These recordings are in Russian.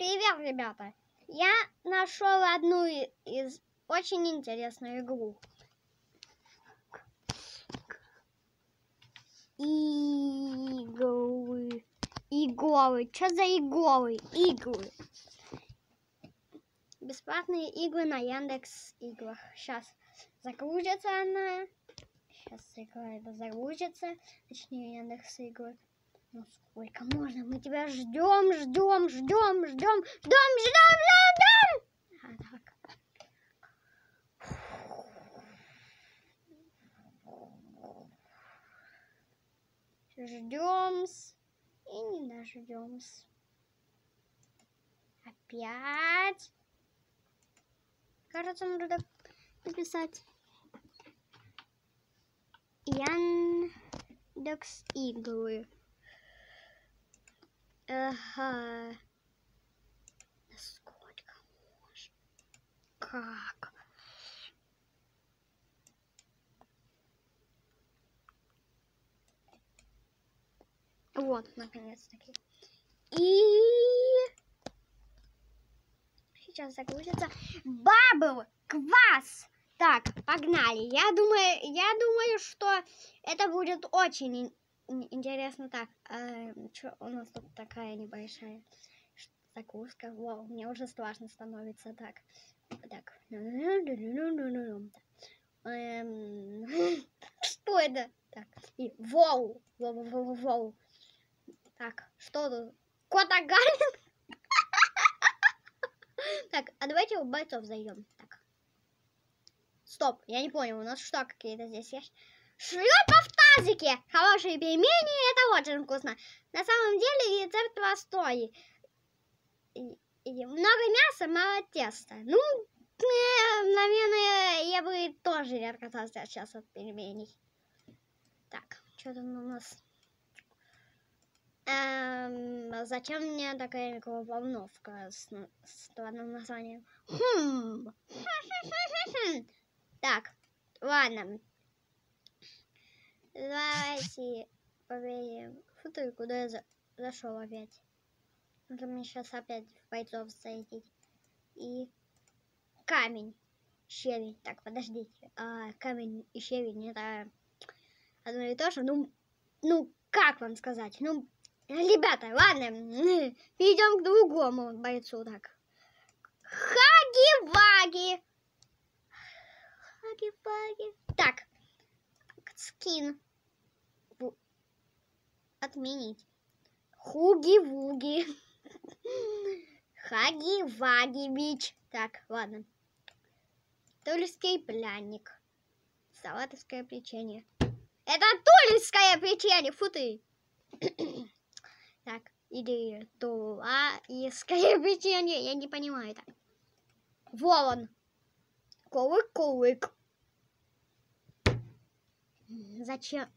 привет, ребята! Я нашел одну из очень интересную игру. Иглы. Иглы. Что за иглы? Иглы. Бесплатные иглы на Яндекс иглах. Сейчас загрузится она. Сейчас игра это загрузится. Точнее, Яндекс иглы. Ну сколько можно? Мы тебя ждем, ждем, ждем, ждем, ждем, ждем, ждем, ждем. А, так. Ждем и не дождемся. Опять. Кажется, надо написать Яндекс иглы. Ага. Сколько можно? Как? Вот, наконец-таки. И сейчас загрузится бабл квас. Так, погнали. Я думаю, я думаю, что это будет очень интересно. Так, что у нас тут такая небольшая загрузка. Вау, мне уже страшно становится. Так, так. Эм, Что это? Так, и воу, воу, воу, воу. Так, что тут? Кот Агарин? Так, а давайте у бойцов зайдем. Так. Стоп, я не понял, у нас что какие-то здесь есть? Шлепа в тазике! Хорошие пельмени, это очень вкусно. На самом деле рецепт простой. Много мяса, мало теста. Ну, э, наверное, я бы тоже не отказался сейчас от пельменей. Так, что там у нас? Эм, зачем мне такая микроволновка с, с странным названием? Хм. Так, ладно. Давайте проверим. Фу ты, куда я за- зашел опять? Надо мне сейчас опять в бойцов зайти. И камень. Щебень. Так, подождите. А, камень и щебень это одно и то же. Ну, ну, как вам сказать? Ну, ребята, ладно, м, перейдем к другому бойцу. Так. Хаги-ваги. Хаги-ваги. Так. Скин. Отменить. Хуги-вуги. Хаги-ваги бич. Так, ладно. Тульский пряник. Салатовское печенье. Это тульское печенье, фу ты. так, или тулаиское печенье, я не понимаю это. Ворон. Кулык-кулык. М, Зачем?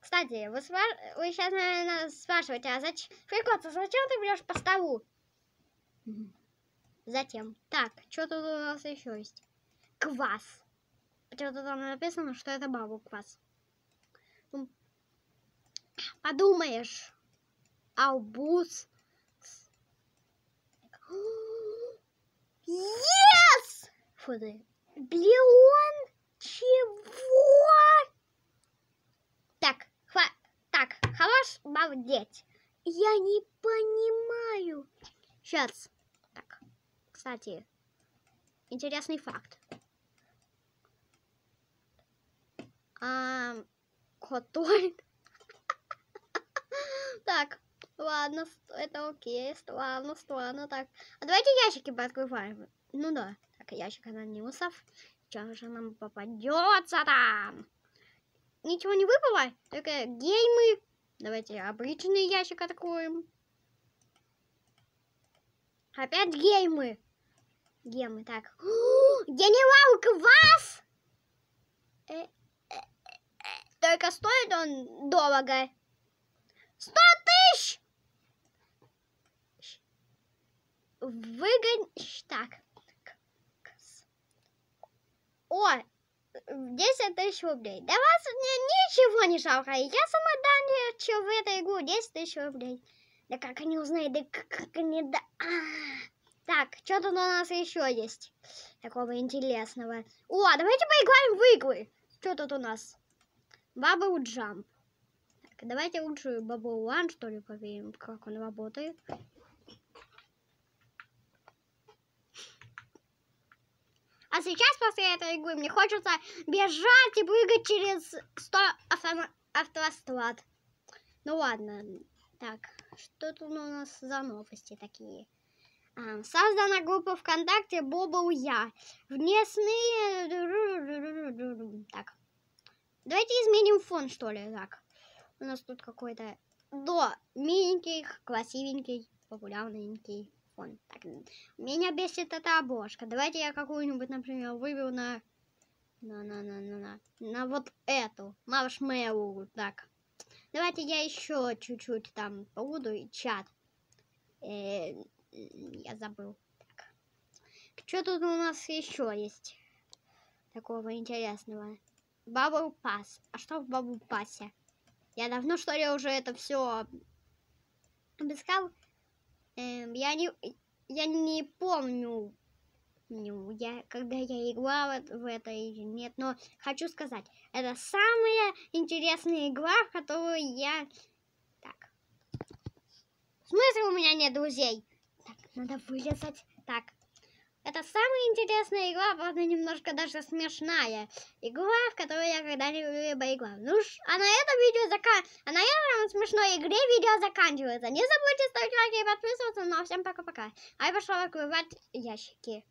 Кстати, вы, спра- вы сейчас, наверное, спрашиваете, а зачем? Фрикоца, зачем ты бьешь по столу? Затем. Так, что тут у нас еще есть? Квас. Почему-то там написано, что это бабу квас. Подумаешь. Албуз. Yes! Фу ты. Блин, чего? Так, хва... хорош балдеть. Я не понимаю. Сейчас. Так, кстати, интересный факт. А, Котоид. Так, ладно, это окей, странно, странно, так. А давайте ящики пооткрываем. Ну да, так, ящик анонимусов. Что же нам попадется там? Ничего не выпало, только геймы. Давайте обычный ящик откроем. Опять геймы. Геймы, так. Генерал Квас! Э, э, э, Только стоит он дорого. Сто тысяч! Выгонь... Так. О, 10 тысяч рублей. Да вас мне ничего не жалко. Я сама дам в эту игру 10 тысяч рублей. Да как они узнают, да как они... Да... А, Так, что тут у нас еще есть такого интересного? О, давайте поиграем в игры. Что тут у нас? Bubble Jump. Так, давайте лучше Bubble One, что ли, проверим, как он работает. А сейчас после этой игры мне хочется бежать и прыгать через 100 автома- автострад. Ну ладно. Так, что тут у нас за новости такие? А, создана группа ВКонтакте Бобл Я. Внесные... Так. Давайте изменим фон, что ли, так. У нас тут какой-то до миленький, красивенький, популярненький фон. Так, меня бесит эта обложка. Давайте я какую-нибудь, например, выберу на... На, на, на, на, на. На вот эту. Маршмеллоу. Так. Давайте я еще чуть-чуть там буду и чат. Э, я забыл. Так. Что тут у нас еще есть такого интересного? Bubble Pass. А что в Bubble Pass е? Я давно, что ли, уже это все обыскал. Эм, я не, я не помню, ну, я, когда я играла в, это или нет, но хочу сказать, это самая интересная игра, в которую я... Так. В смысле у меня нет друзей? Так, надо вырезать. Так. Это самая интересная игра, правда, немножко даже смешная. Игра, в которую я когда-либо играл. Ну ж, а на этом видео зака... А на этом смешной игре видео заканчивается. Не забудьте ставить лайки и подписываться. Ну а всем пока-пока. А я пошла открывать ящики.